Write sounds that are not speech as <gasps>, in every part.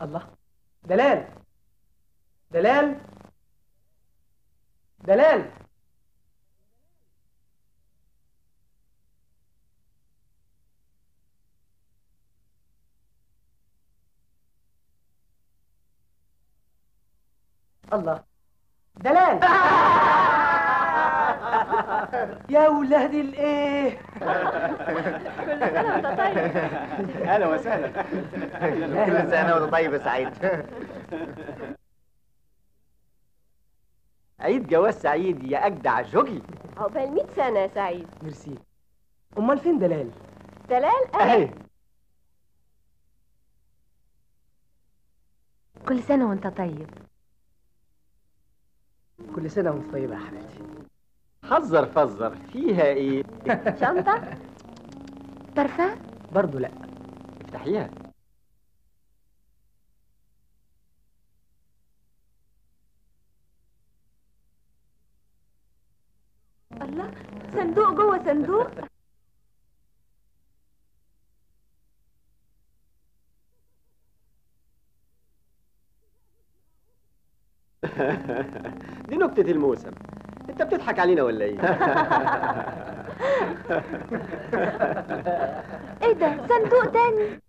الله. دلال. دلال. دلال. الله. دلال. <laughs> يا ولاد الإيه؟ كل سنة وانت طيب أهلا وسهلا. كل سنة وانت طيب يا سعيد. عيد جواز سعيد يا أجدع جوجي. عقبال 100 سنة يا سعيد. ميرسي. أمال فين دلال؟ دلال أهي. كل سنة وأنت طيب. كل سنة وأنت طيبه يا حبيبتي. حذر فزر. فيها إيه؟ <laughs> شنطة؟ برفان برضه لا. افتحيها. الله صندوق جوه صندوق. <laughs> دي نكتة الموسم. انت بتضحك علينا ولا إيه؟ <laughs> إيه ده؟ صندوق تاني.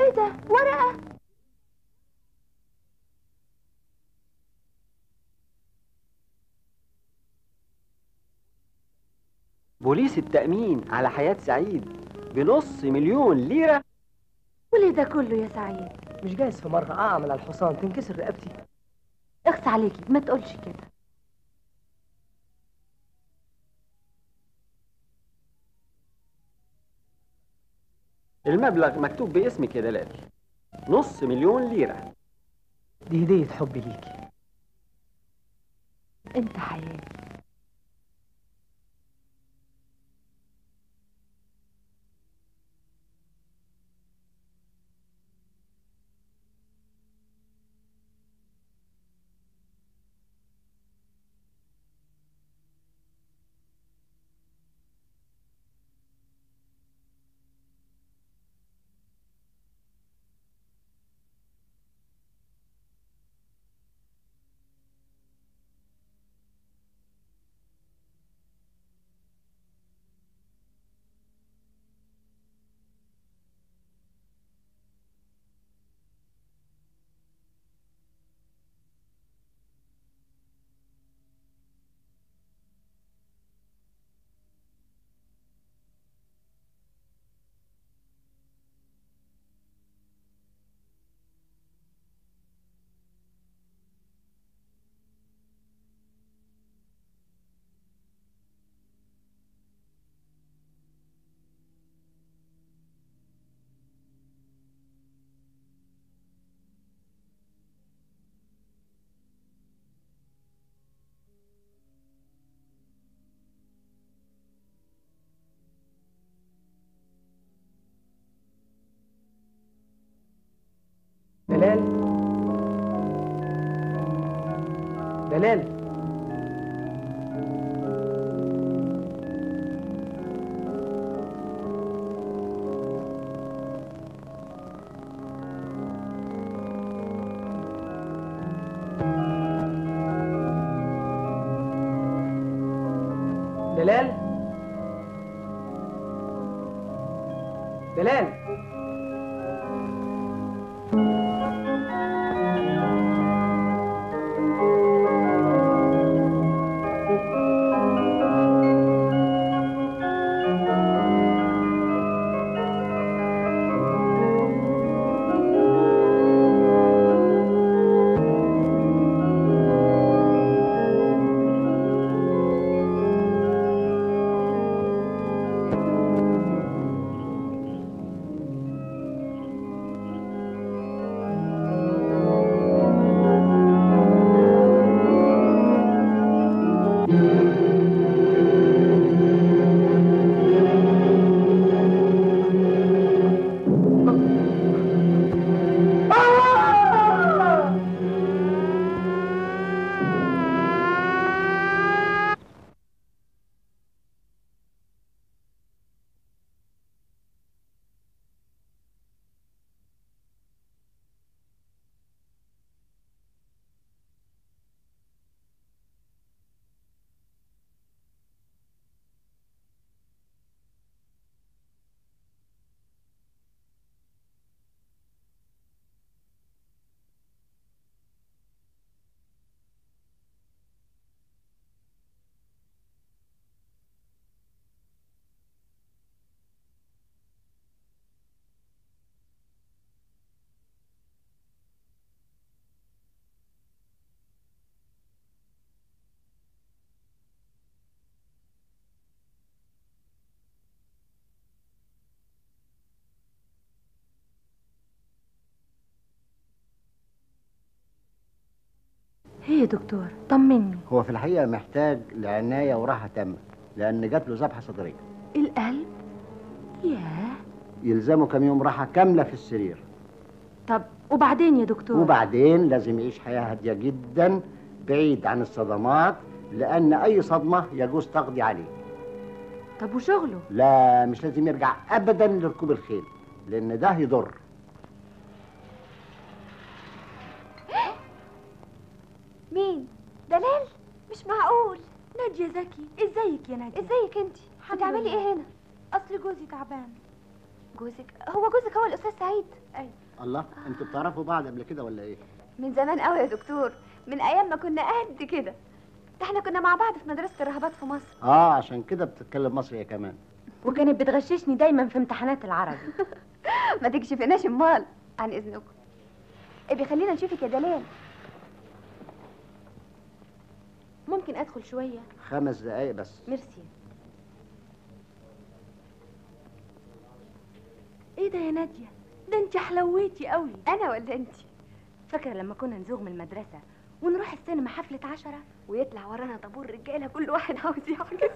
إيه ده؟ ورقة. بوليس التأمين على حياة سعيد بنص مليون ليرة وليه ده كله يا سعيد. مش جايز في مرة اقع من على الحصان تنكسر رقبتي. اخس عليكي ما تقولش كده. المبلغ مكتوب باسمك يا دلال. نص مليون ليرة. دي هدية حبي ليكي. انت حياتي. يا دكتور؟ طمني. هو في الحقيقة محتاج لعناية وراحة تامة لأن جات له ذبحة صدرية. القلب؟ ياه. يلزمه كم يوم راحة كاملة في السرير. طب وبعدين يا دكتور؟ وبعدين لازم يعيش حياة هادية جدا بعيد عن الصدمات لأن أي صدمة يجوز تقضي عليه. طب وشغله؟ لا مش لازم يرجع ابدا لركوب الخيل لأن ده يضر مين؟ دلال؟ مش معقول. نادية زكي. إزيك يا نادية؟ إزيك انت بتعملي إيه هنا؟ أصل جوزي تعبان. جوزك؟ هو جوزك هو الأستاذ سعيد. الله أنتوا بتعرفوا بعض قبل كده ولا إيه؟ من زمان قوي يا دكتور. من أيام ما كنا قد كده. ده إحنا كنا مع بعض في مدرسة الرهبات في مصر. آه عشان كده بتتكلم مصري هي كمان. وكانت بتغششني دايما في امتحانات العربي. <laughs> ما تكشفناش امال عن إذنكم. إيه بيخلينا نشوفك يا دلال. ممكن أدخل شوية؟ خمس دقايق بس. ميرسي. إيه ده يا نادية؟ ده انت حلويتي قوي أنا ولا انت؟ فاكرة لما كنا نزوغ من المدرسة ونروح السينما حفلة عشرة؟ ويطلع ورانا طابور رجالة كل واحد عاوز يحجز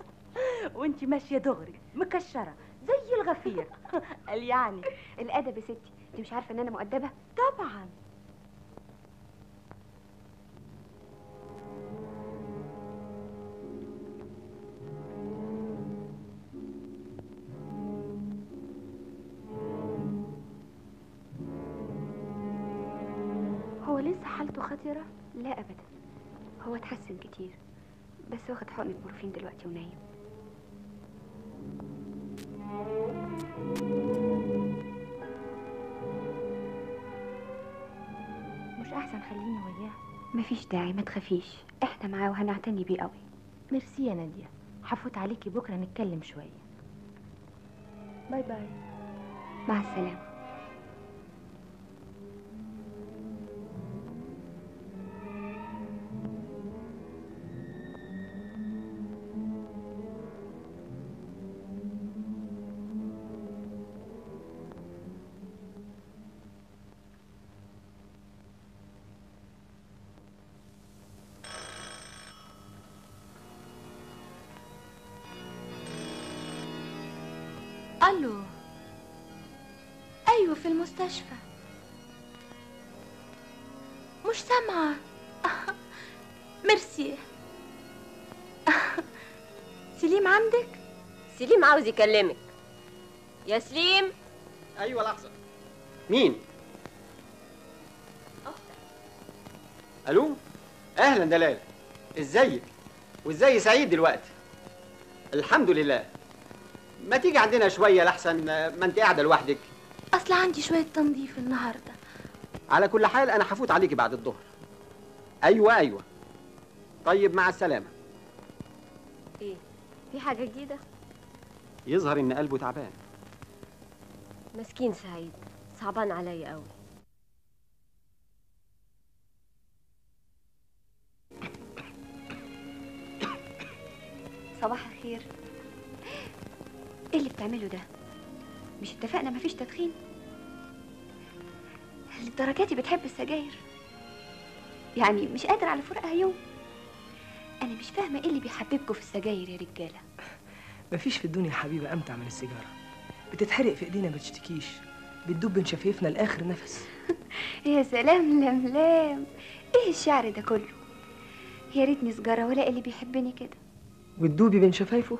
<laughs> وانت ماشية دغري مكشرة زي الغفير. <laughs> قال يعني الأدب يا ستي انت مش عارفة إن أنا مؤدبة؟ طبعا. خطرة لا أبدا. هو اتحسن كتير بس واخد حقن المورفين دلوقتي ونايم. مش أحسن خليني وياه. مفيش داعي ما تخافيش. إحنا معاه وهنعتني بيه قوي. ميرسي يا نادية. هفوت عليكي بكرة نتكلم شوية. bye bye. مع السلامة. عاوز يكلمك. يا سليم أيوه لحظة. مين؟ ألو؟ أهلا دلال. إزيك؟ وإزاي سعيد دلوقتي؟ الحمد لله. ما تيجي عندنا شوية لحسن؟ ما أنت قاعدة لوحدك. أصل عندي شوية تنظيف النهارده. على كل حال أنا هفوت عليكي بعد الظهر. أيوه أيوه. طيب مع السلامة. إيه؟ في حاجة جديدة؟ يظهر إن قلبه تعبان. مسكين سعيد صعبان عليا قوي صباح الخير. إيه اللي بتعمله ده؟ مش اتفقنا مفيش تدخين؟ للدرجة دي بتحب السجاير. يعني مش قادر على فراقها يوم. أنا مش فاهمة إيه اللي بيحببكوا في السجاير يا رجالة. مفيش في الدنيا حبيبة أمتع من السيجارة. بتتحرق في إيدينا ما بتشتكيش. بتدوب بين شفايفنا لآخر نفس. <laughs> يا سلام لملام إيه الشعر ده كله؟ يا ريتني سجارة ولا اللي بيحبني كده. وتدوبي بين شفايفه؟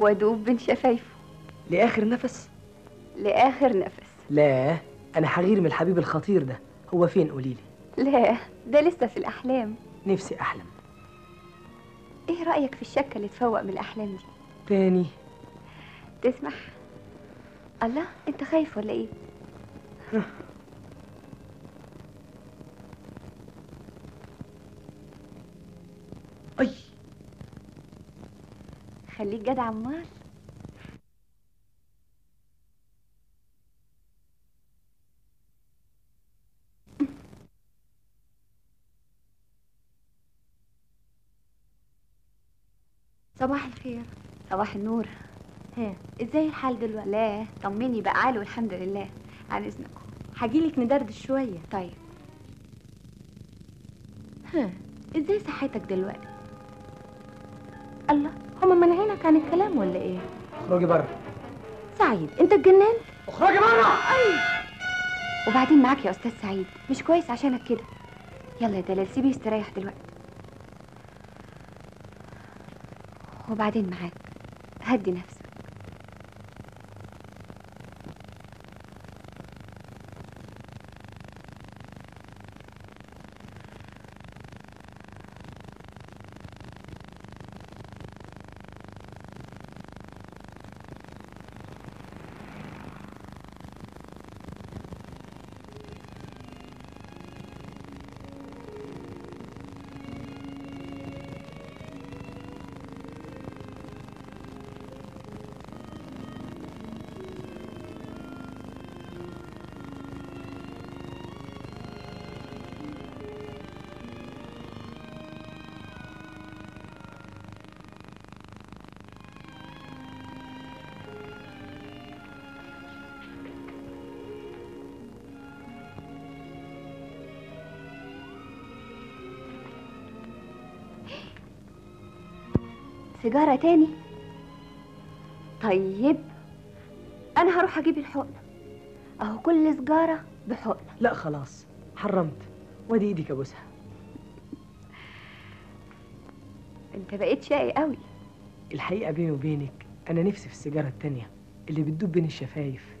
وأدوب بين شفايفه. لآخر نفس؟ لآخر نفس. لا أنا هغير من الحبيب الخطير ده. هو فين؟ قوليلي. لا ده لسه في الأحلام. نفسي أحلم. إيه رأيك في الشكة اللي تفوق من الأحلام دي؟ تاني. تسمح. الله أنت خايف ولا إيه؟ <laughs> أي. خليك جدع امال <laughs> صباح الخير. صباح النور. ها إزاي الحال دلوقتي؟ لا طمني بقى. عالي والحمد لله. عن إذنكم. هجيلك ندردش شوية. طيب. ها إزاي صحتك دلوقتي؟ الله هما مانعينك عن الكلام ولا إيه؟ اخرجي بره سعيد انت اتجننت اخرجي بره وبعدين معاك يا أستاذ سعيد. مش كويس عشانك كده. يلا يا دلال سيبيه يستريح دلوقتي. وبعدين معاك. هدي نفسك. سيجارة تاني؟ طيب أنا هروح أجيب الحقنة أهو كل سجارة بحقنة لا خلاص حرمت. وادي إيدك ابوسها أنت بقيت شقي قوي. الحقيقة بيني وبينك أنا نفسي في السيجارة التانية اللي بتدوب بين الشفايف.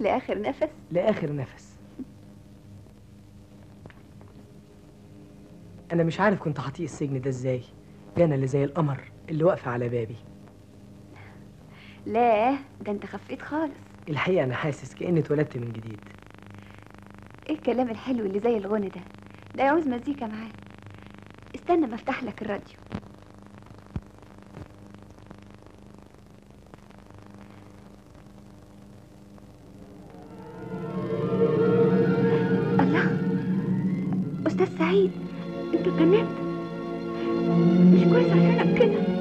لآخر نفس؟ لآخر نفس. أنا مش عارف كنت هطيق السجن ده إزاي. جانا اللي زي القمر. اللي واقفة على بابي. لا ده أنت خفيت خالص. الحقيقة أنا حاسس كأني اتولدت من جديد. إيه الكلام الحلو اللي زي الغنى ده؟ ده يعوز مزيكا معاه. استنى ما افتح لك الراديو. الله! أستاذ سعيد أنت اتجننت. مش كويس عشانك كده.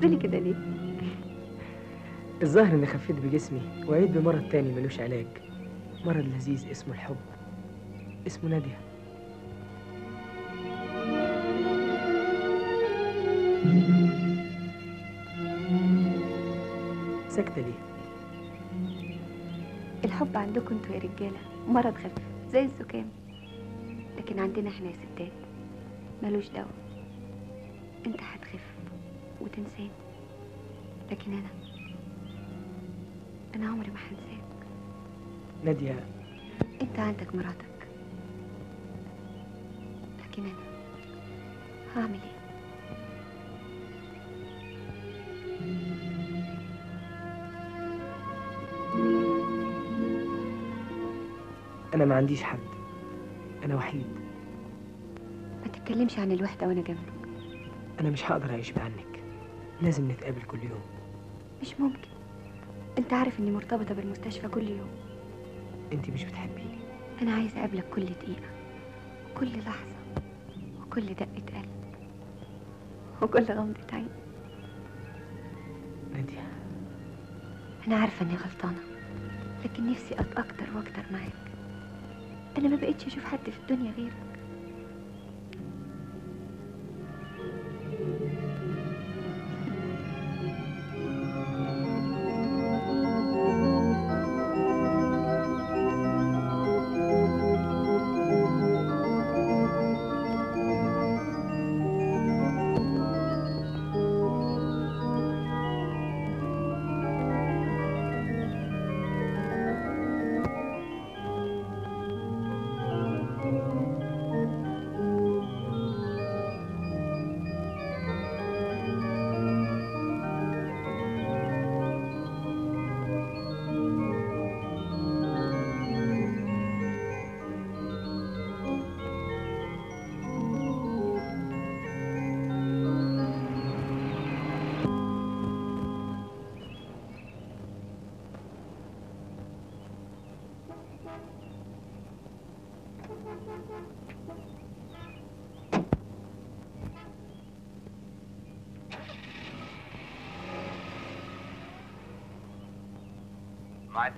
بتبصلي كده ليه؟ الظاهر إني خفيت بجسمي وعيت بمرض تاني ملوش علاج. مرض لذيذ اسمه الحب. اسمه نادية. ساكتة ليه؟ الحب عندكم أنتوا يا رجالة مرض خفيف زي الزكام. لكن عندنا إحنا يا ستات ملوش دواء انت هتخف وتنساني. لكن أنا أنا عمري ما هنساك نادية. أنت عندك مراتك. لكن أنا هعمل إيه؟ أنا ما عنديش حد. أنا وحيد. ما تتكلمش عن الوحدة وأنا جنبك. أنا مش هقدر أعيش بعنك لازم نتقابل كل يوم. مش ممكن. انت عارف اني مرتبطة بالمستشفى كل يوم. أنت مش بتحبيني. أنا عايزة اقابلك كل دقيقة وكل لحظة وكل دقة قلب وكل غمضة عين. نادية. أنا عارفة اني غلطانة لكن نفسي أكتر وأكتر معاك. أنا ما بقتش أشوف حد في الدنيا غيرك.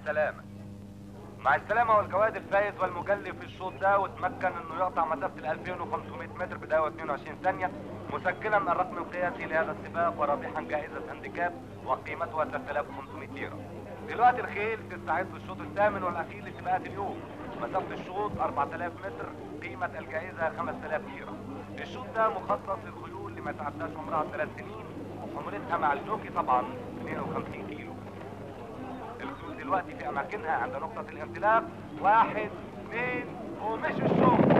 السلامة مع السلامة والجواد الفايز والمجلي في الشوط ده وتمكن إنه يقطع مسافة ال 2500 متر بدقيقة 22 ثانية مسجلا الرقم القياسي لهذا السباق ورابحا جائزة handicap وقيمتها 3500 ليرة. دلوقتي الخيل تستعد للشوط الثامن والأخير لسباقات اليوم. مسافة الشوط 4000 متر قيمة الجائزة 5000 ليرة. الشوط ده مخصص للخيول اللي ما يتعداش عمرها ثلاث سنين وحمولتها مع الجوكي طبعا 52 كيلو. دلوقتي في أماكنها عند نقطة الانطلاق. واحد اثنين ومشي الشوط.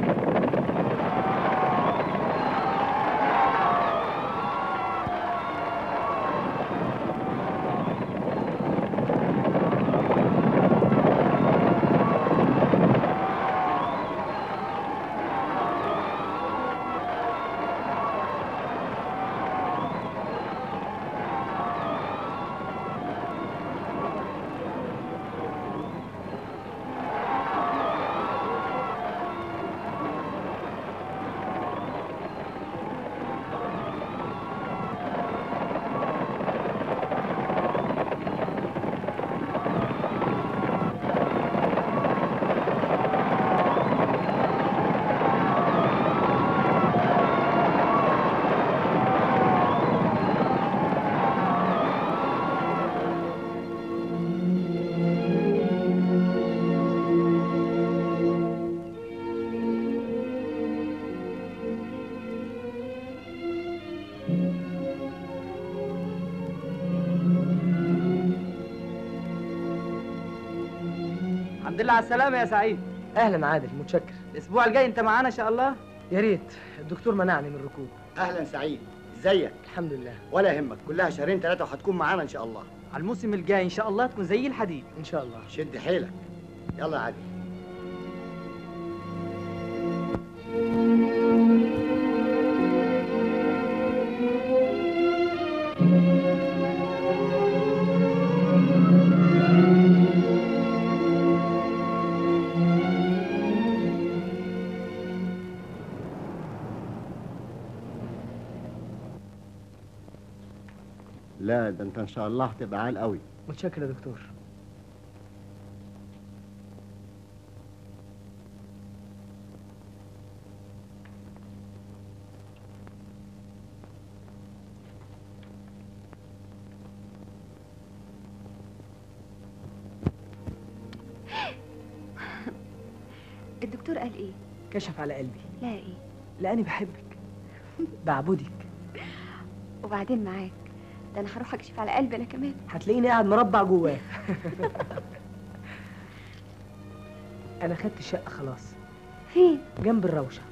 على السلامة يا سعيد. أهلا عادل متشكر. الأسبوع الجاي أنت معانا إن شاء الله؟ يا ريت. الدكتور منعني من الركوب. أهلا سعيد. إزيك؟ الحمد لله. ولا يهمك. كلها شهرين ثلاثة وهتكون معانا إن شاء الله. على الموسم الجاي إن شاء الله تكون زي الحديد. إن شاء الله. شد حيلك. يلا يا عادل. انت ان شاء الله هتبقى عال قوي. متشكر يا دكتور. <gasps> الدكتور قال إيه؟ كشف على قلبي. لا إيه؟ لأني بحبك. بعبدك. <laughs> وبعدين معاك. ده أنا هروح اكشف على قلبي أنا كمان. هتلاقيني قاعد مربع جواه. <laughs> أنا خدت الشقة خلاص. فين؟ جنب الروشة.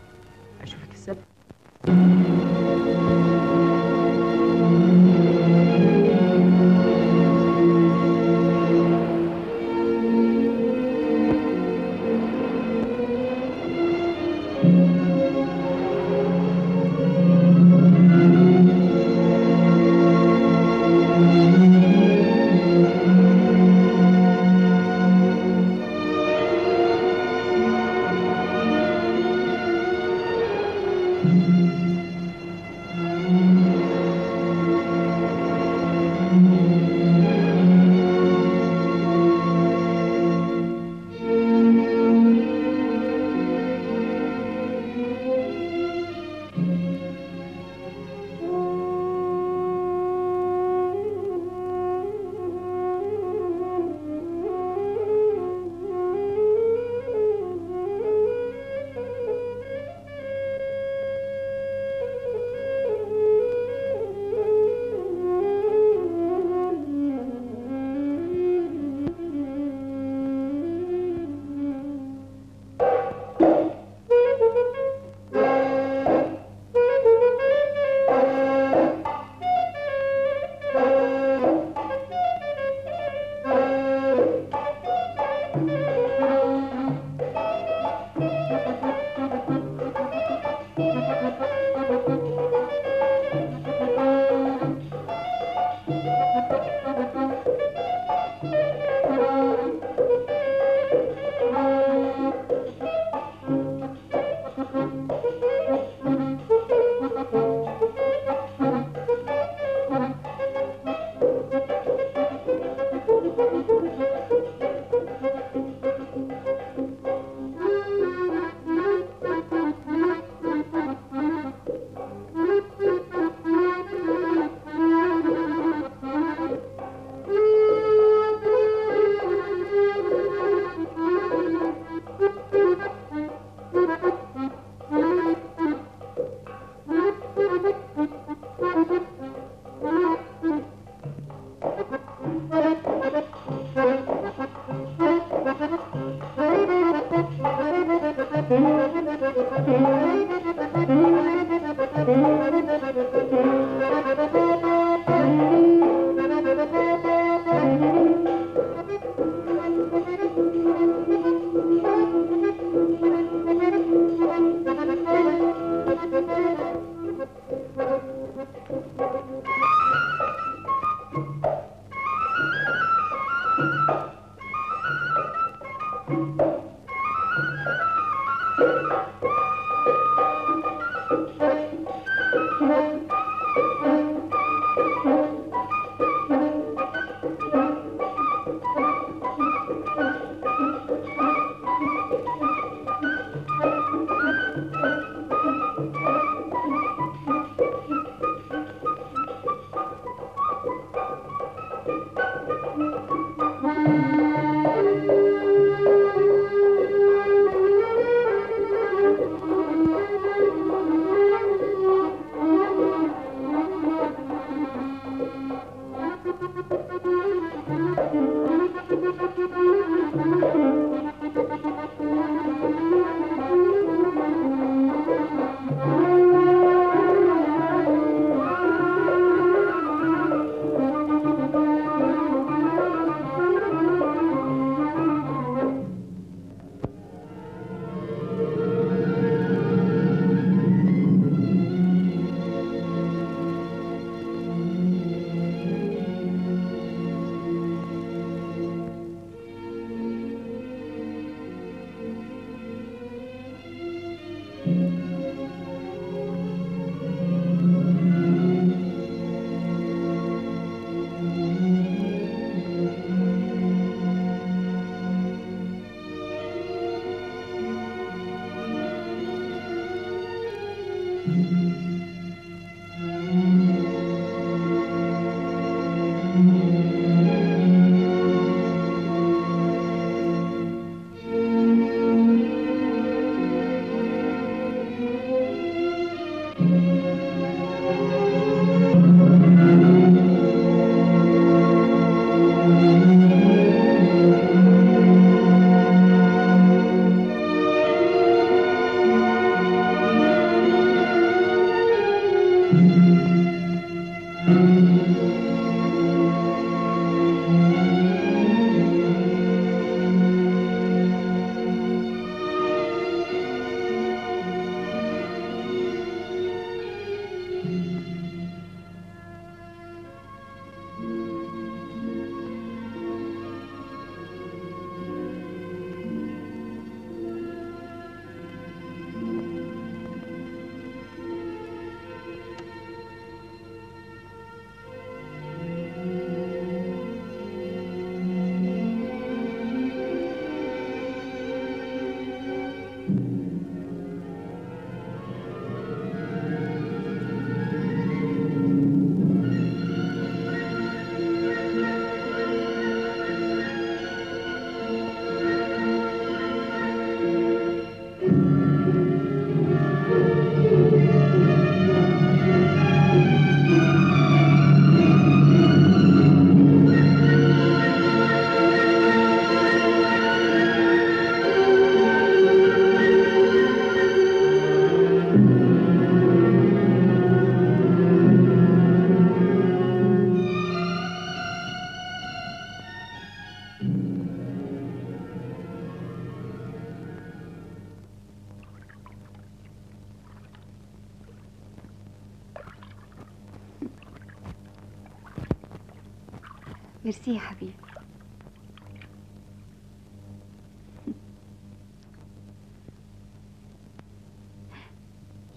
ميرسي يا حبيبي.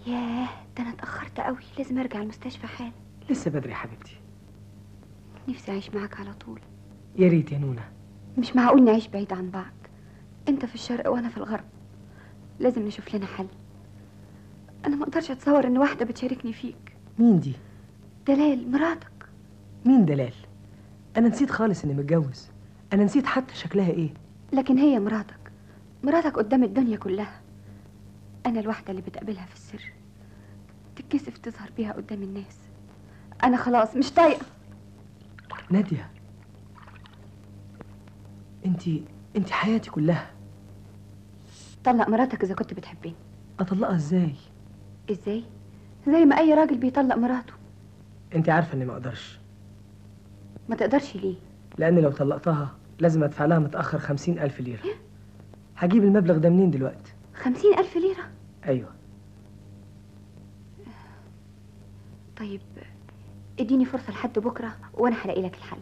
ياه ده أنا اتأخرت قوي. لازم أرجع المستشفى حالا. لسه بدري يا حبيبتي. نفسي أعيش معاك على طول. يا ريت يا نونا مش معقول نعيش بعيد عن بعض. أنت في الشرق وأنا في الغرب. لازم نشوف لنا حل. أنا ما أقدرش أتصور إن واحدة بتشاركني فيك. مين دي؟ دلال مراتك. مين دلال؟ أنا نسيت خالص إني متجوز. أنا نسيت حتى شكلها إيه. لكن هي مراتك. مراتك قدام الدنيا كلها. أنا الواحده اللي بتقابلها في السر. تتكسف تظهر بيها قدام الناس. أنا خلاص مش طايقة. نادية أنتي أنتي حياتي كلها. طلق مراتك إذا كنت بتحبني. أطلقها إزاي؟ إزاي؟ زي ما أي راجل بيطلق مراته. أنتي عارفة إني ما أقدرش. ما تقدرش ليه؟ لأن لو طلقتها لازم أدفع لها متأخر خمسين ألف ليرة. هجيب المبلغ ده منين دلوقتي؟ خمسين ألف ليرة؟ أيوه. طيب إديني فرصة لحد بكرة وأنا هلاقي لك الحل.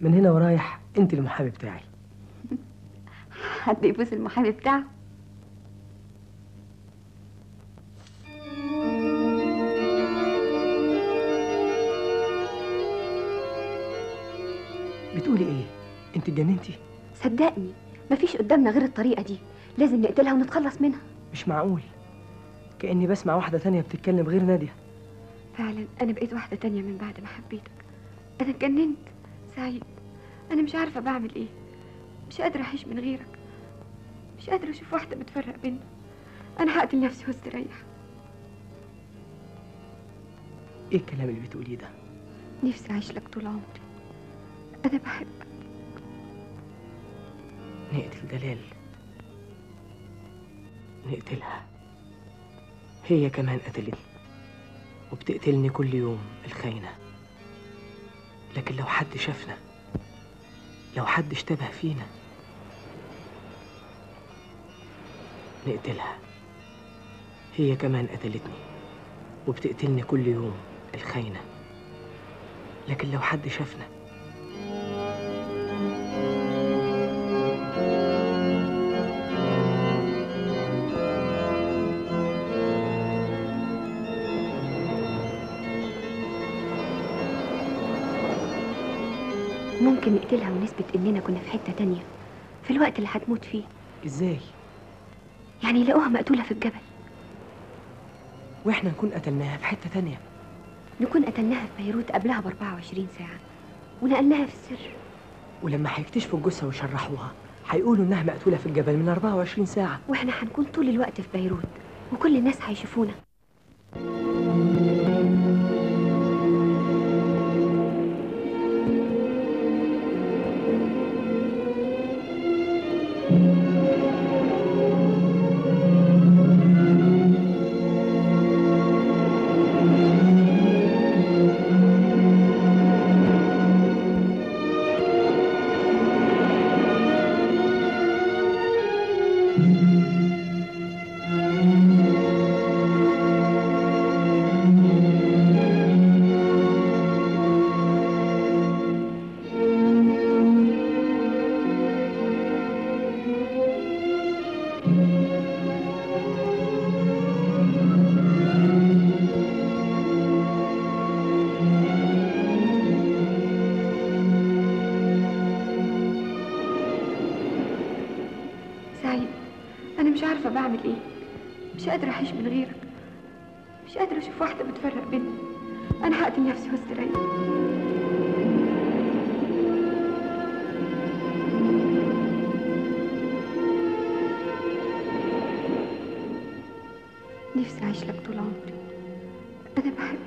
من هنا ورايح أنت المحامي بتاعي. <laughs> حد يبوس المحامي بتاعه بتقولي إيه؟ انت اتجننتي؟ صدقني مفيش قدامنا غير الطريقة دي. لازم نقتلها ونتخلص منها. مش معقول. كأني بسمع واحدة تانية بتتكلم غير نادية. فعلا أنا بقيت واحدة تانية من بعد ما حبيتك. أنا اتجننت سعيد. أنا مش عارفة بعمل إيه. مش قادرة أعيش من غيرك. مش قادرة أشوف واحدة بتفرق بينا. أنا هقتل نفسي واستريح. إيه الكلام اللي بتقوليه ده؟ نفسي أعيش لك طول عمري. أنا بحبك نقتل دلال. نقتلها. هي كمان قتلتني. وبتقتلني كل يوم الخاينة. لكن لو حد شافنا لو حد اشتبه فينا نقتلها. هي كمان قتلتني. وبتقتلني كل يوم الخاينة. لكن لو حد شافنا ممكن نقتلها ونثبت إننا كنا في حتة تانية في الوقت اللي هتموت فيه. إزاي؟ يعني يلاقوها مقتولة في الجبل. وإحنا نكون قتلناها في حتة تانية. نكون قتلناها في بيروت قبلها ب 24 ساعة. ونقلناها في السر. ولما هيكتشفوا الجثة ويشرحوها هيقولوا إنها مقتولة في الجبل من 24 ساعة. وإحنا هنكون طول الوقت في بيروت وكل الناس هيشوفونا. مش عارفة بعمل إيه. مش قادرة أعيش من غيرك. مش قادرة أشوف واحدة بتفرق بينا أنا هقتل نفسي وأستريح. نفسي أعيش لك طول عمري. أنا بحبك.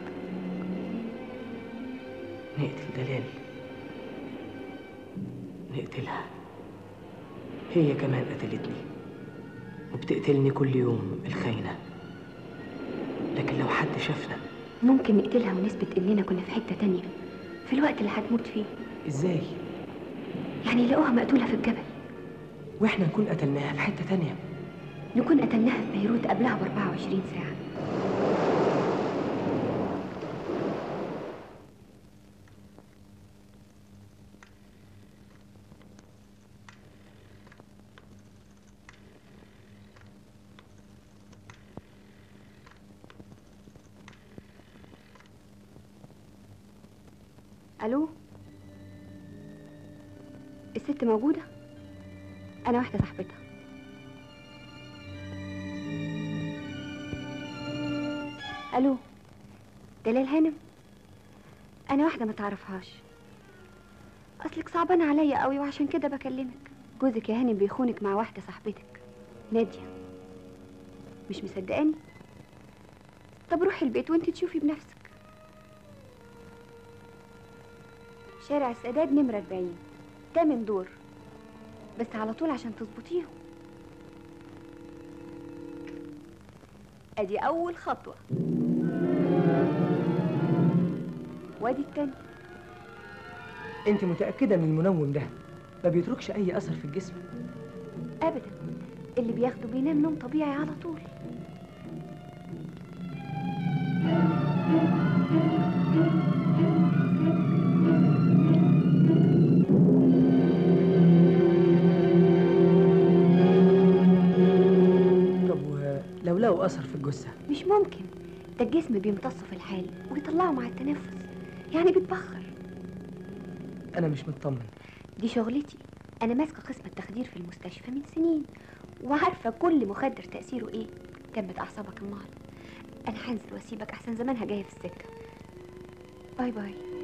نقتل دلال. نقتلها. هي كمان قتلتني. وبتقتلني كل يوم الخاينة. لكن لو حد شافنا. ممكن نقتلها ونثبت إننا كنا في حتة تانية. في الوقت اللي هتموت فيه. إزاي؟ يعني يلاقوها مقتولة في الجبل. وإحنا نكون قتلناها في حتة تانية. نكون قتلناها في بيروت قبلها ب 24 ساعة ألو الست موجودة؟ أنا واحدة صاحبتها. ألو دلال هانم؟ أنا واحدة ما تعرفهاش. أصلك صعبانه عليا قوي وعشان كده بكلمك. جوزك يا هانم بيخونك مع واحدة صاحبتك نادية. مش مصدقاني؟ طب روحي البيت وانت تشوفي بنفسك. شارع السادات نمرة 40 تامن دور. بس على طول عشان تظبطيهم. أدي أول خطوة. وأدي التاني. أنت متأكدة من المنوم ده؟ ما بيتركش أي أثر في الجسم؟ ابدا. اللي بياخده بينام نوم طبيعي على طول. أثر في الجثة. مش ممكن. ده الجسم بيمتصه في الحال ويطلعه مع التنفس. يعني بيتبخر. أنا مش مطمن. دي شغلتي. أنا ماسكة قسم التخدير في المستشفى من سنين وعارفة كل مخدر تأثيره إيه. كبت أعصابك النهارده. أنا هنزل وأسيبك أحسن زمانها جاية في السكة. باي باي.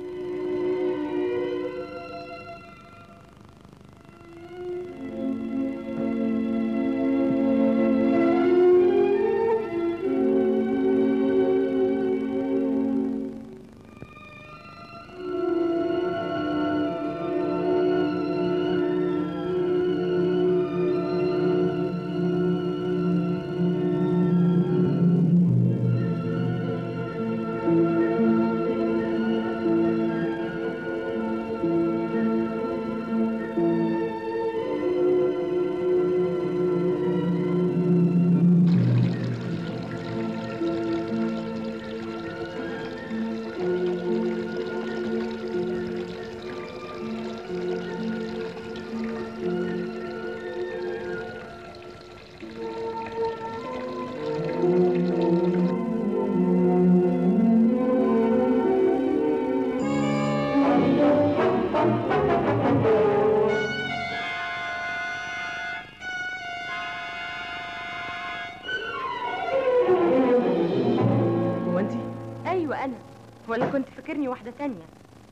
واحدة تانية.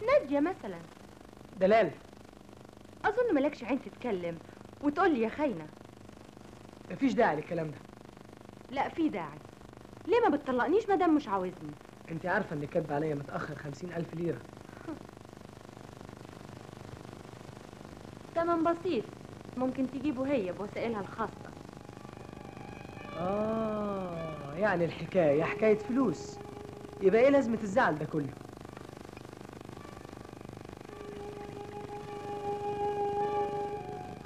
ناديه مثلا. دلال. أظن مالكش عين تتكلم وتقول لي يا خاينة. مفيش داعي للكلام ده. لا في داعي. ليه ما بتطلقنيش مادام مش عاوزني؟ انت عارفة انك كاتبة عليا متأخر خمسين ألف ليرة. <laughs> تمن بسيط. ممكن تجيبه هي بوسائلها الخاصة. آه يعني الحكاية حكاية فلوس. يبقى إيه لازمة الزعل ده كله؟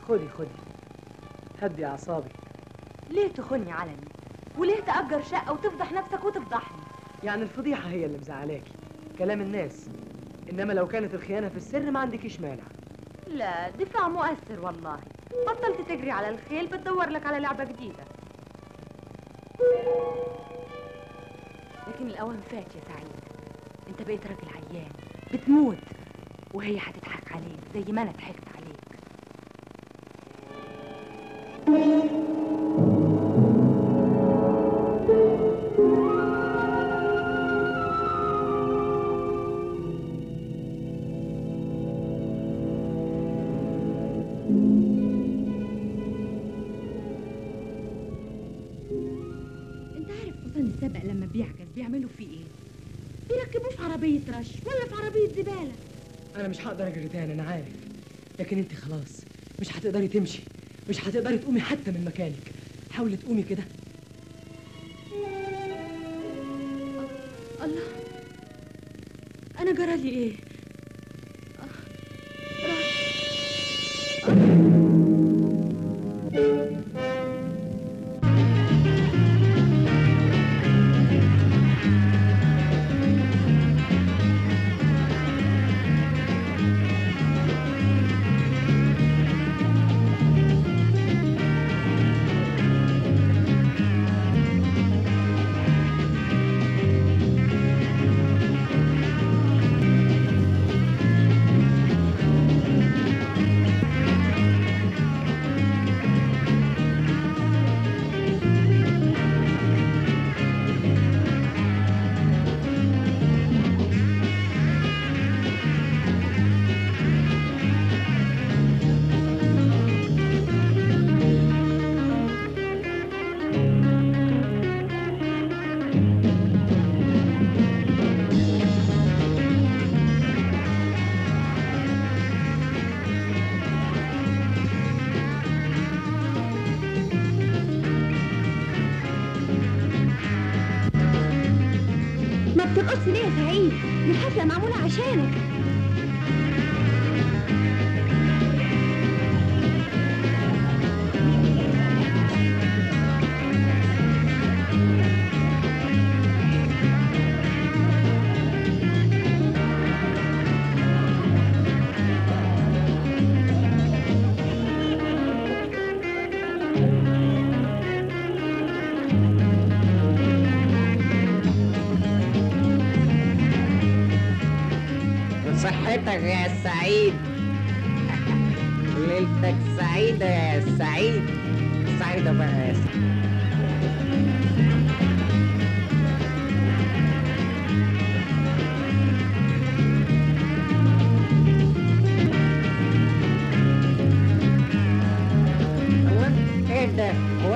خدي خدي هدي اعصابك ليه تخني علني؟ وليه تأجر شقة وتفضح نفسك وتفضحني؟ يعني الفضيحة هي اللي مزعلاكي. كلام الناس. إنما لو كانت الخيانة في السر ما عندكيش مانع. لا دفاع مؤثر والله. بطلت تجري على الخيل بتدور لك على لعبة جديدة. لكن الأوان فات يا سعيد. انت بقيت راجل عيان. بتموت. وهي هتضحك عليك زي ما أنا ضحكت في عربية رش ولا في عربية زبالة أنا مش هقدر أجري تاني أنا عارف. لكن أنت خلاص مش هتقدري تمشي. مش هتقدري تقومي حتى من مكانك. حاولي تقومي كده. الله أنا جرالي إيه؟ بترقص سعيدة بقى يا سعيد هو أنت- إيه ده؟ هو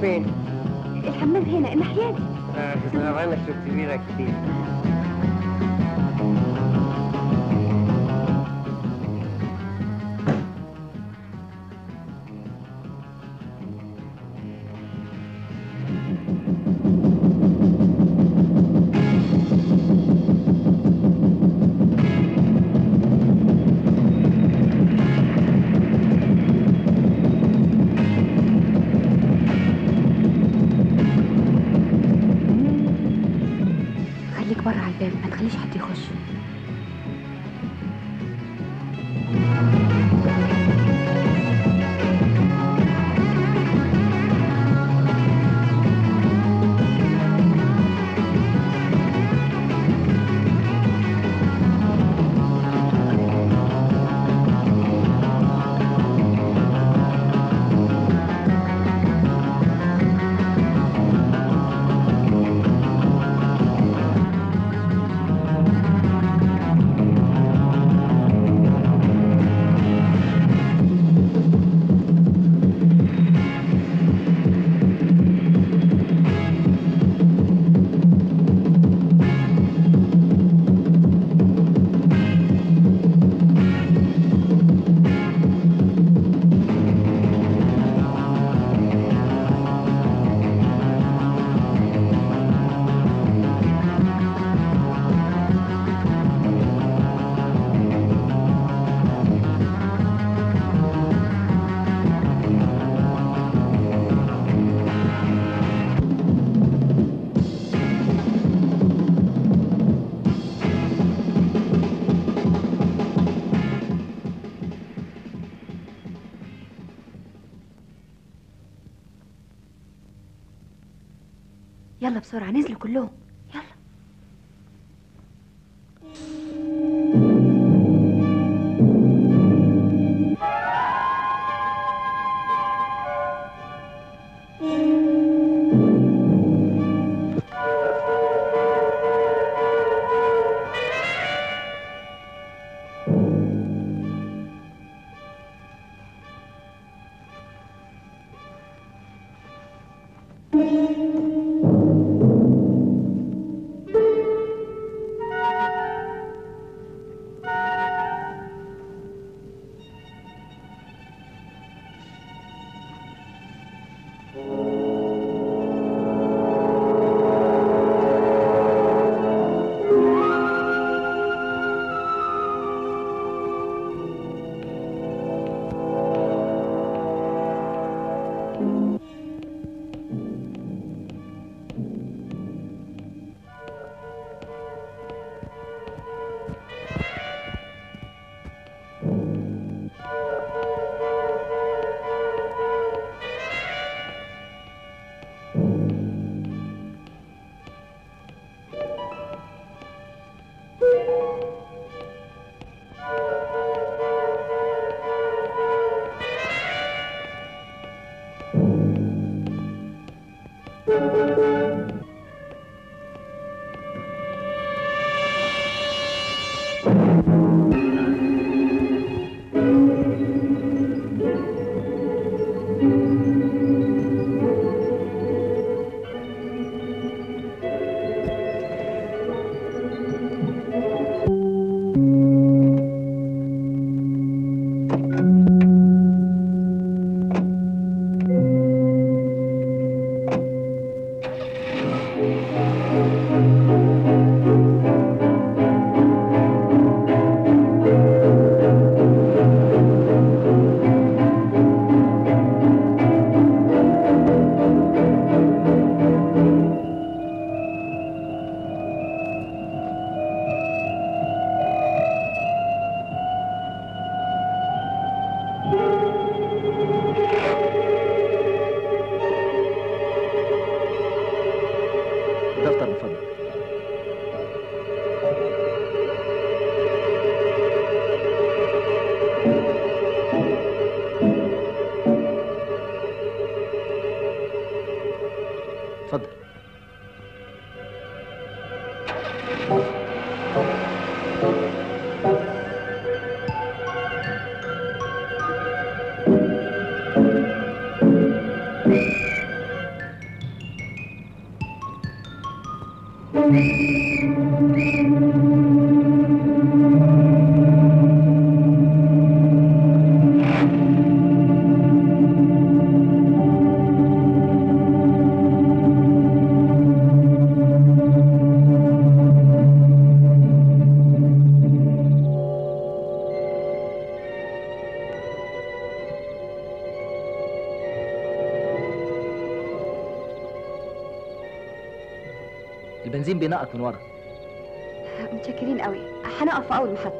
فين؟ الحمام هنا الناحية دي آه، أنا شفت بينا كتير بسرعة نزلوا كلهم. عايزين بناءك من ورا. متشكرين قوي. هنقف في أول محطة.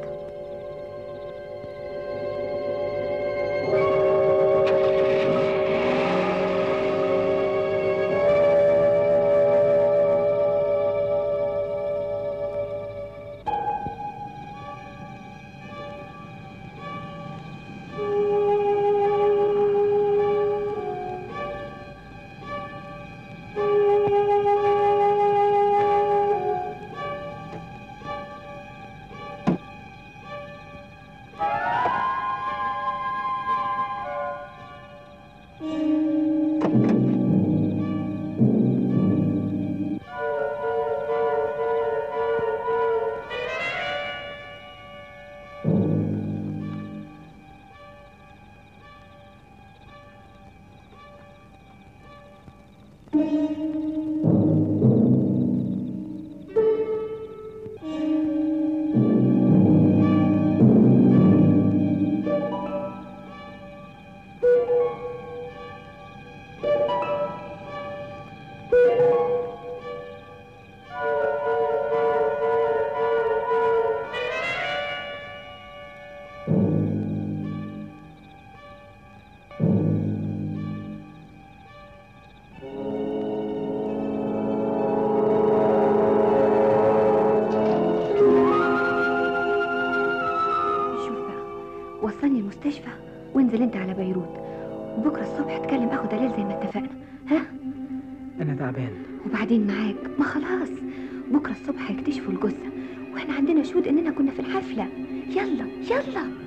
الحفلة يلا يلا.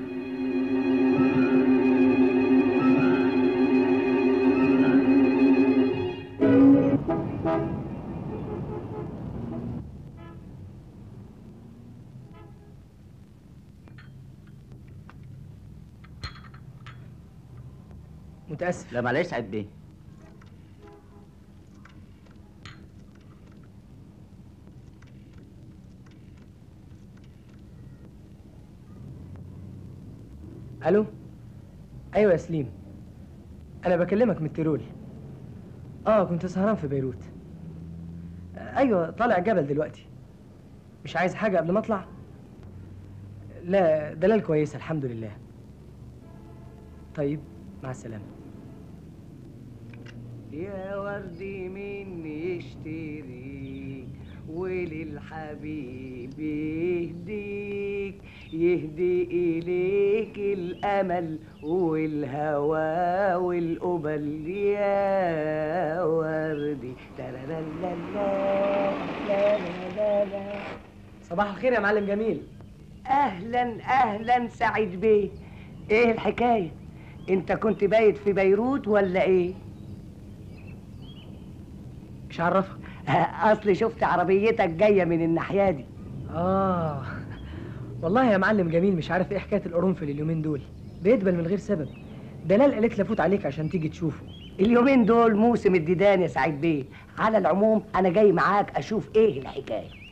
متأسف. لا معلش عاد بيه. ألو؟ أيوه يا سليم. أنا بكلمك من التيرول آه كنت سهران في بيروت. أيوه طالع جبل دلوقتي. مش عايز حاجة قبل ما اطلع؟ لا دلال كويسه الحمد لله. طيب مع السلامة. يا وردي مين يشتري؟ وللحبيب يهديه يهدي إليك الأمل والهوى والقبل يا وردي. صباح الخير يا معلم جميل. أهلا أهلا سعيد بيه. إيه الحكاية؟ أنت كنت بايت في بيروت ولا إيه؟ مش عرفك أصلي شفت عربيتك جاية من الناحية دي. آه. والله يا معلم جميل مش عارف إيه حكاية القرنفل اليومين دول. بيدبل من غير سبب. دلال قالت لي افوت عليك عشان تيجي تشوفه. اليومين دول موسم الديدان يا سعيد بيه. على العموم أنا جاي معاك أشوف إيه الحكاية.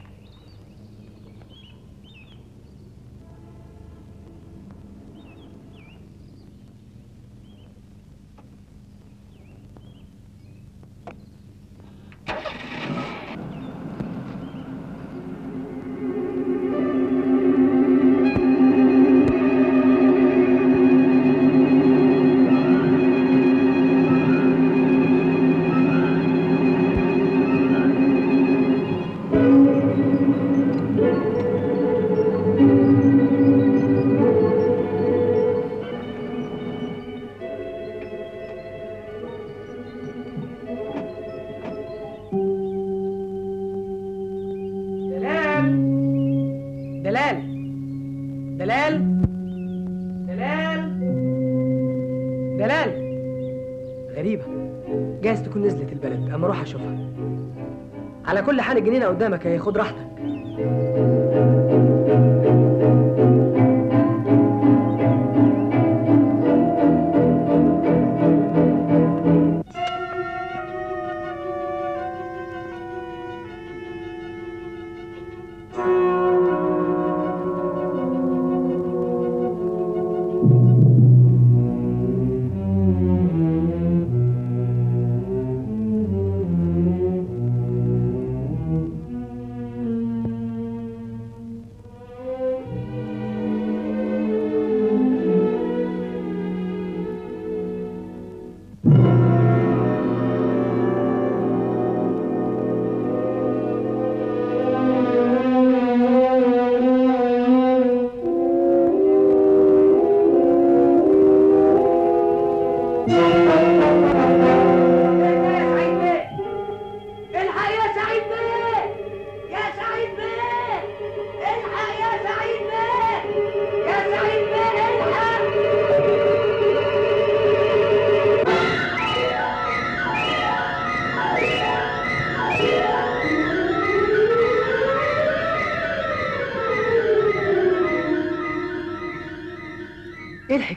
أما أروح أشوفها. على كل حال الجنينة قدامك اهي خد راحتك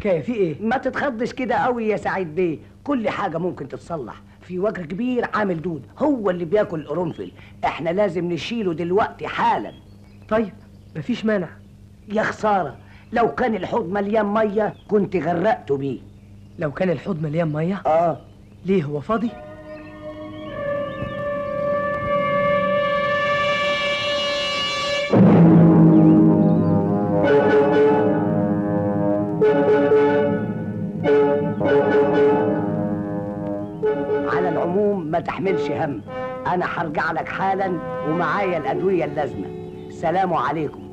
الحكاية في إيه؟ ما تتخضش كده قوي يا سعيد بيه. كل حاجة ممكن تتصلح. في وجه كبير عامل دود. هو اللي بياكل القرنفل إحنا لازم نشيله دلوقتي حالا. طيب مفيش مانع. يا خسارة لو كان الحوض مليان مية كنت غرقته بيه. لو كان الحوض مليان مية؟ آه. ليه هو فاضي؟ تحملش هم. أنا هرجع لك حالا ومعايا الأدوية اللازمة. سلام عليكم.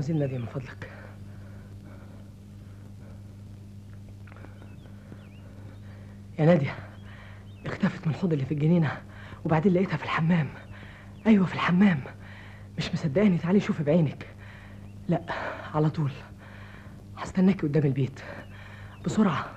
مدموزيل ناديه من فضلك. يا نادية اختفت من الحوض اللي في الجنينة وبعدين لقيتها في الحمام. أيوه في الحمام. مش مصدقاني تعالي شوفي بعينك. لا على طول. هستناكي قدام البيت. بسرعة.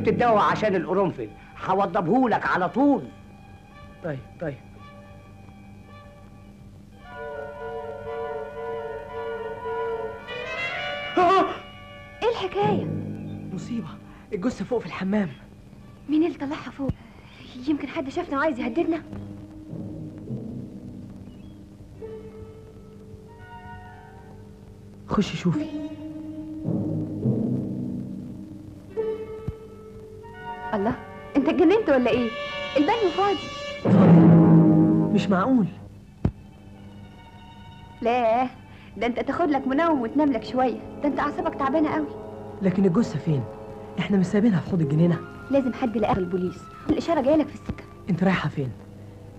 جبت الدواء عشان القرنفل هوضبهولك على طول. طيب طيب. إيه الحكاية؟ مصيبة. الجثة فوق في الحمام. مين اللي طلعها فوق؟ يمكن حد شافنا وعايز يهددنا. خشي شوفي. اتجننت ولا إيه؟ البانيو فاضي. مش معقول. لا ده أنت تاخد لك منوم وتنام لك شوية. ده أنت أعصابك تعبانة قوي لكن الجثة فين؟ إحنا مش سايبينها في حوض الجنينة. لازم حد يلاقيها البوليس. الإشارة جاية لك في السكة. أنت رايحة فين؟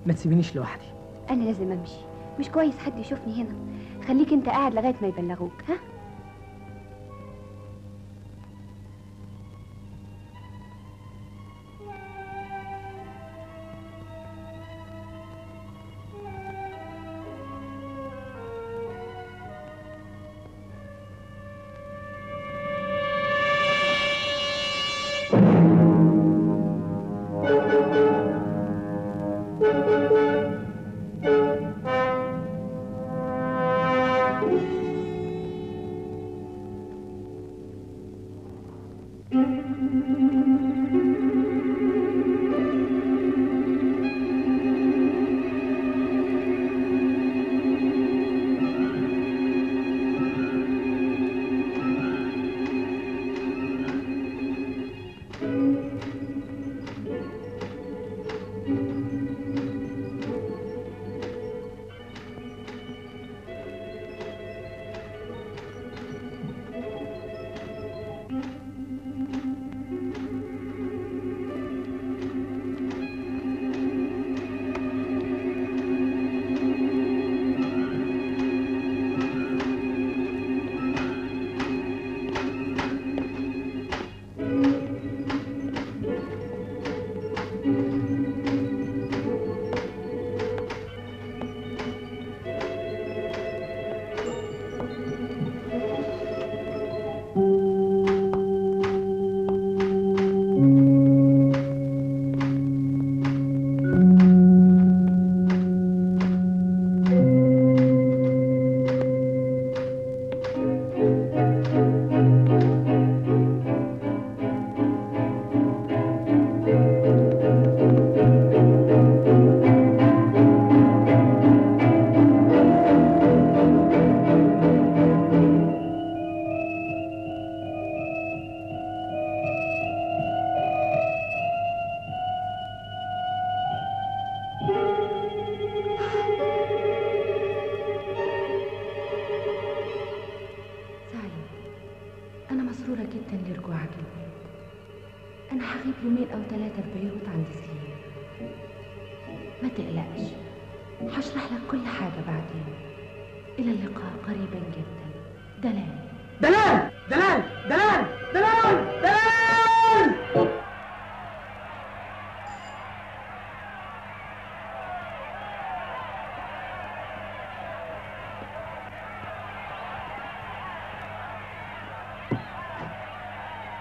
ما تسيبينيش لوحدي. أنا لازم أمشي. مش كويس حد يشوفني هنا. خليك أنت قاعد لغاية ما يبلغوك. ها؟ ما تقلقش. هشرح لك كل حاجة بعدين. إلى اللقاء قريبا جدا. دلال. دلال! دلال! دلال! دلال! دلال!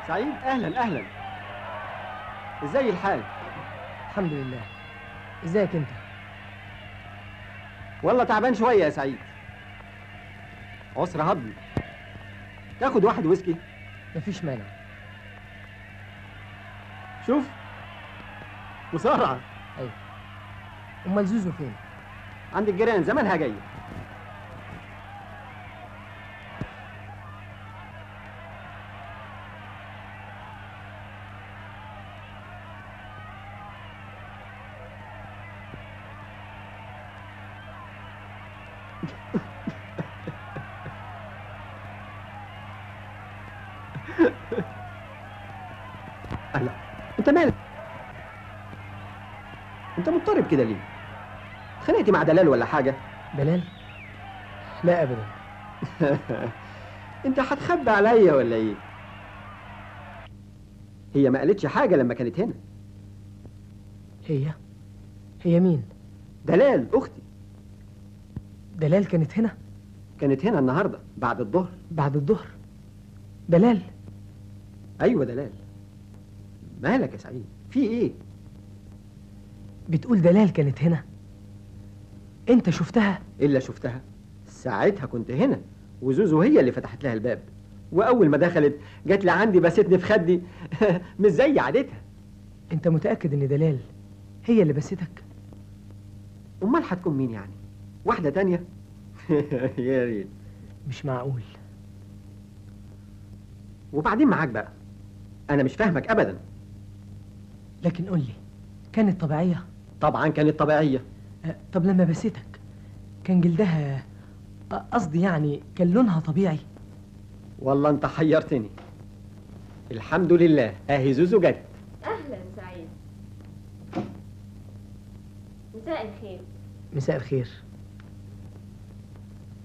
سعيد أهلا أهلا. إزاي الحال؟ الحمد لله. إزيك أنت؟ والله تعبان شوية يا سعيد. عسر هضم. تاخد واحد ويسكي. مفيش مانع. شوف. بسرعة. أيوه. أمال زوزو فين؟ عند الجيران زمانها جاية. كده ليه؟ اتخانقتي مع دلال ولا حاجة؟ دلال؟ لا ابدا. <laughs> أنت هتخبي عليا ولا إيه؟ هي ما قالتش حاجة لما كانت هنا. هي؟ هي مين؟ دلال أختي. دلال كانت هنا؟ كانت هنا النهارده بعد الظهر. بعد الظهر؟ دلال؟ أيوه دلال. مالك يا سعيد؟ في إيه؟ بتقول دلال كانت هنا. انت شفتها؟ إلا شفتها. ساعتها كنت هنا وزوزو هي اللي فتحت لها الباب. وأول ما دخلت جت لي عندي بستني في خدي. <laughs> مش زي عادتها. انت متأكد إن دلال هي اللي بستك؟ أمال هتكون مين يعني؟ واحدة تانية؟ <laughs> يا ريت. مش معقول. وبعدين معاك بقى. أنا مش فاهمك ابدا. لكن قول لي كانت طبيعية؟ طبعا كانت طبيعية. أه، طب لما بستك كان جلدها قصدي يعني كان لونها طبيعي. والله انت حيرتني. الحمد لله. أهي زوزو جت. أهلا سعيد مساء الخير. مساء الخير.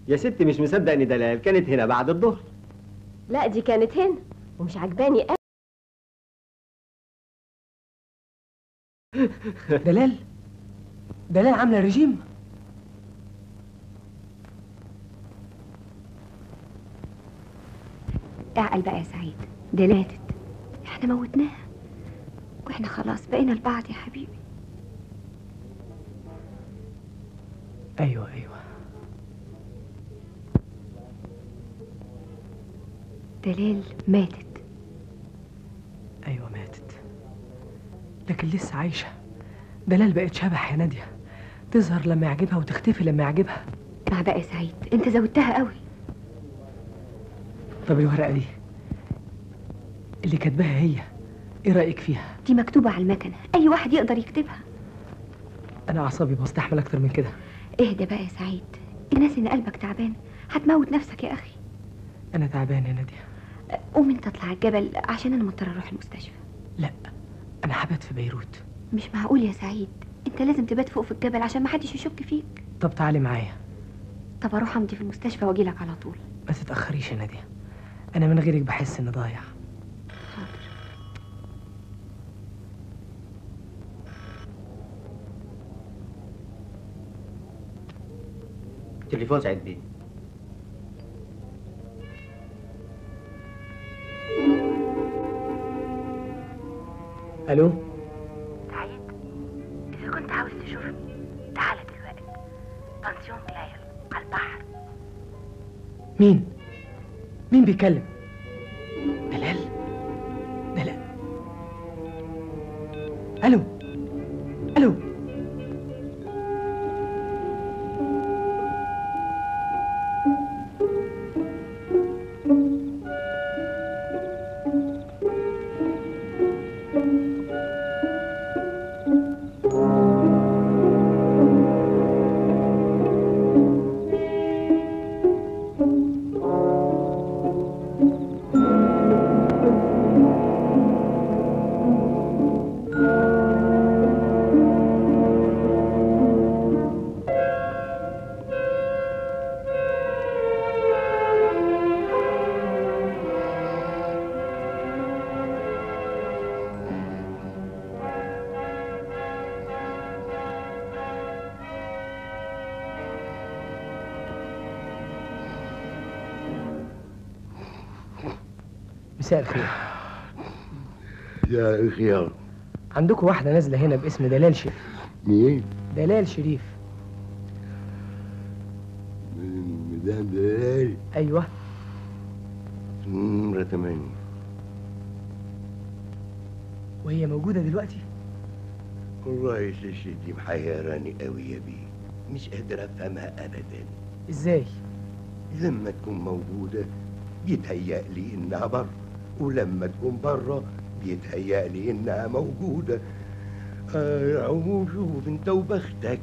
يا ستي مش مصدق ان دلال كانت هنا بعد الظهر. لا دي كانت هنا ومش عجباني دلال؟ دلال عاملة رجيم؟ اعقل بقى يا سعيد دي ماتت إحنا موتناها. وإحنا خلاص بقينا لبعض يا حبيبي. أيوه أيوه. دلال ماتت. أيوه ماتت. لكن لسه عايشة. دلال بقت شبح يا ناديه تظهر لما يعجبها وتختفي لما يعجبها. مع بقى يا سعيد. انت زودتها قوي. طب الورقة دي اللي كاتباها هي إيه رأيك فيها؟ دي مكتوبة على المكنة. أي واحد يقدر يكتبها. أنا أعصابي بستحمل أكتر من كده. اهدى بقى يا سعيد. الناس ان قلبك تعبان هتموت نفسك يا أخي. أنا تعبان يا نادية. قوم انت اطلع الجبل عشان أنا مضطر أروح المستشفى. لا. أنا هبات في بيروت. مش معقول يا سعيد. انت لازم تبات فوق في الجبل عشان محدش يشك فيك. طب تعالي معايا. طب أروح امضي في المستشفى واجيلك على طول. ما تتأخريش يا نادية. أنا من غيرك بحس إني ضايع. تليفون سعيد بيه. ألو؟ سعيد إذا كنت عاوز تشوفني تعال دلوقتي. بنسيون بلاير على البحر. مين؟ مين بيتكلم مساء الخير. يا خيار عندكم واحدة نازلة هنا باسم دلال شريف. مين؟ دلال شريف. مدام دلال. أيوه. نمرة تمانية وهي موجودة دلوقتي؟ والله يا شيشي دي محيراني قوي يا بيه مش قادر أفهمها ابدا. إزاي؟ لما تكون موجودة بيتهيأ لي إنها بره ولما تكون بره بيتهيأ لي إنها موجودة. آه عمو شوف انت وبختك.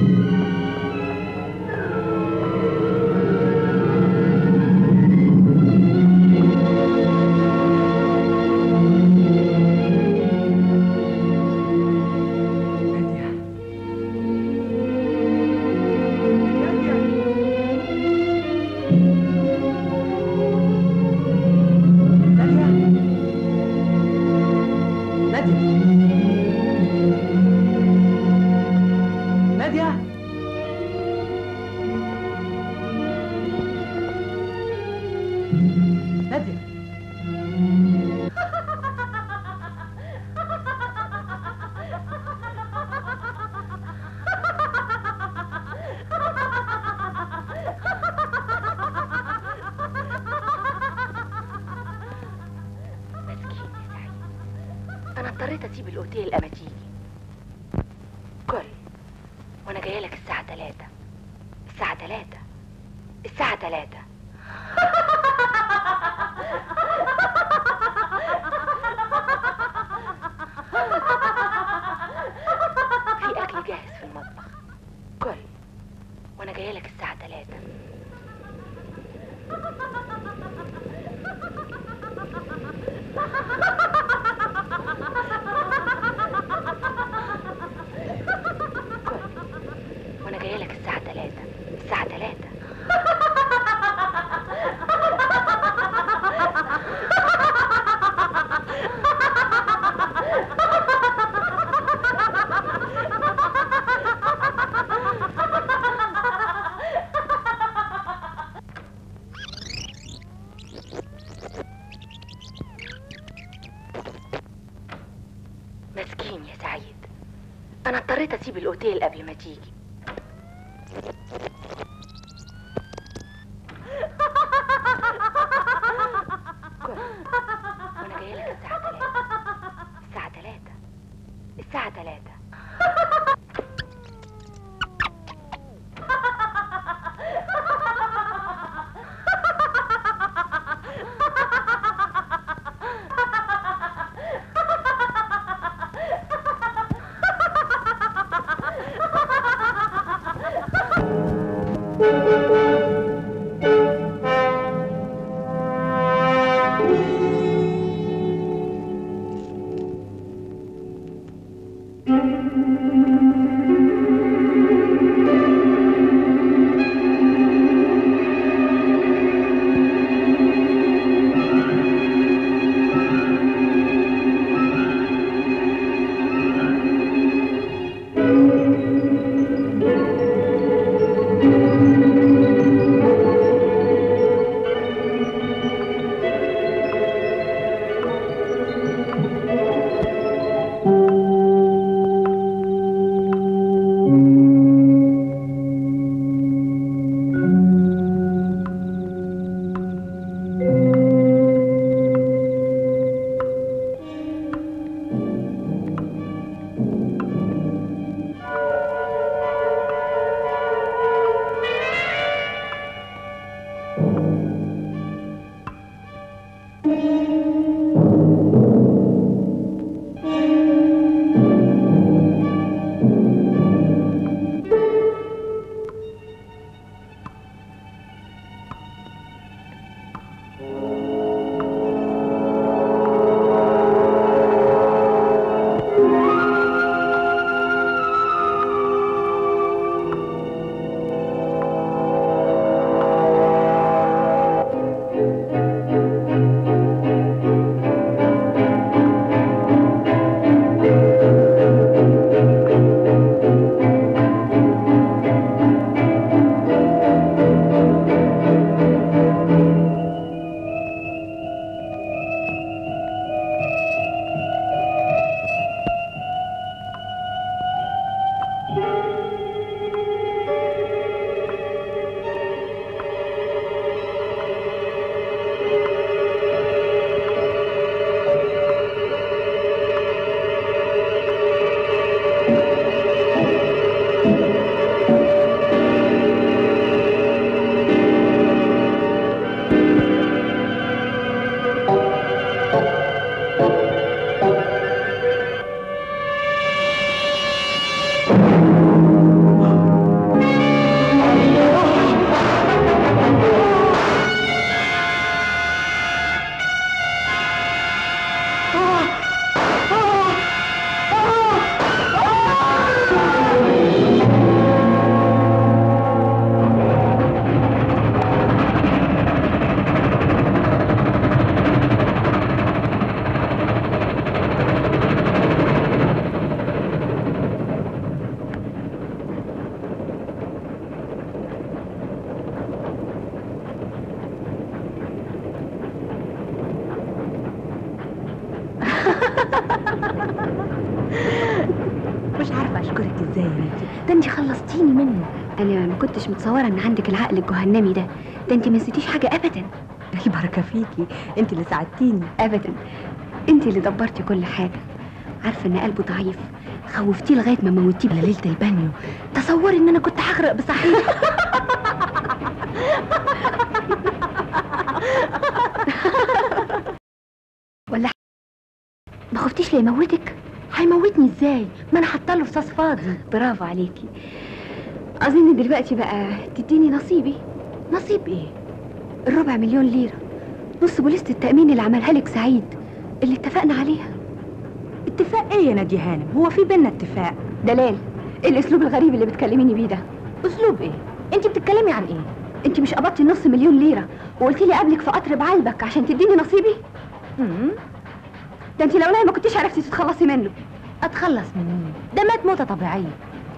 نادية اضطريت اسيب الاوتيل قبل ما تيجي الجهنمي ده. ده انت ما نسيتيش حاجة ابدا. <laughs> البركه فيكي. انت اللي ساعدتيني. ابدا. انت اللي دبرتي كل حاجة. عارفة إن قلبه ضعيف. خوفتيه لغاية ما موتيه على ليله البانيو تصوري إن أنا كنت هغرق بصحيح. <laughs> ولا ما خفتيش لا يموتك؟ هيموتني إزاي؟ ما أنا حاطه له رصاص فاضي. برافو عليكي. أظن دلوقتي بقى تديني نصيبي. نصيب إيه؟ الربع مليون ليرة نص بوليسة التأمين اللي عملها لك سعيد اللي اتفقنا عليها. اتفاق إيه يا نادي هانم؟ هو في بينا اتفاق. دلال إيه الأسلوب الغريب اللي بتكلميني بيه ده؟ أسلوب إيه؟ انت بتتكلمي عن إيه؟ انت مش قبضتي نص مليون ليرة وقلتي لي قبلك في قطر بعلبك عشان تديني نصيبي؟ امم ده انت لولاي ما كنتيش عرفتي تتخلصي منه. أتخلص من مين؟ ده مات موتة طبيعية.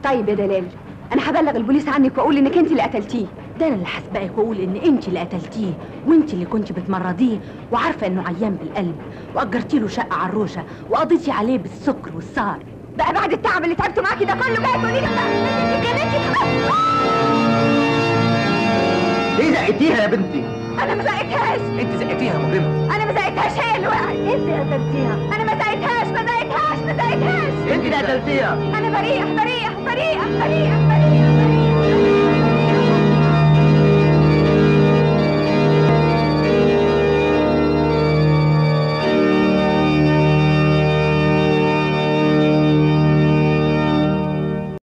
طيب يا دلال أنا هبلغ البوليس عنك وأقول إنك أنت اللي قتلتيه. ده أنا اللي هسبقك واقول إن انت اللي قتلتيه وانت اللي كنت بتمرضيه وعارفة إنه عيان بالقلب وأجرتي له شقة عروشه وقضيتي عليه بالسكر والسهر. بقى بعد التعب اللي تعبته معاكي ده كله جاي تقولي لي ليه زقتيها يا بنتي؟ أنا ما زقتهاش انت زقتيها يا مجرمة. أنا ما زقتهاش هي اللي وقعت انت اللي قتلتيها؟ أنا ما زقتهاش ما زقتهاش ما زقتهاش انت اللي قتلتيها. أنا بريئه بريئه بريئه بريئه